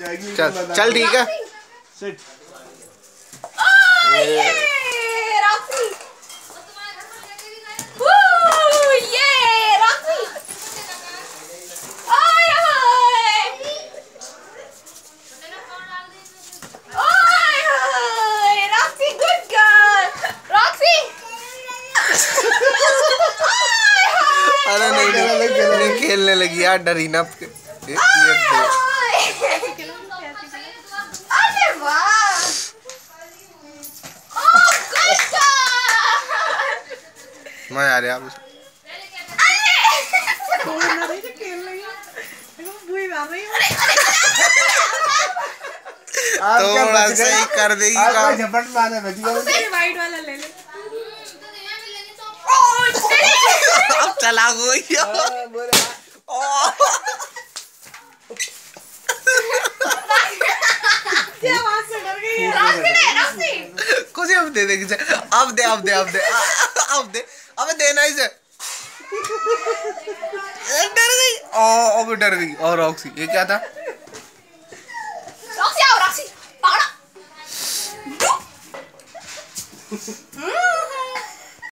चल चल ठीक है। सिट अरे नहीं खेलने लगी यार डरीना। अरे वाह ओह मैं आ रहा हूँ थोड़ा सही कर देगी आपका काम झपट मारने लगी है वाइट वाला ले ले अब चला गई क्या आवाज़ से डर गई है कुछ अब दे देगी से अब दे अब दे अब दे अब दे अब देना ही से डर गई। ओ अब डर गई। और रॉक्सी ये क्या था? रॉक्सी आओ, रॉक्सी पकड़ो।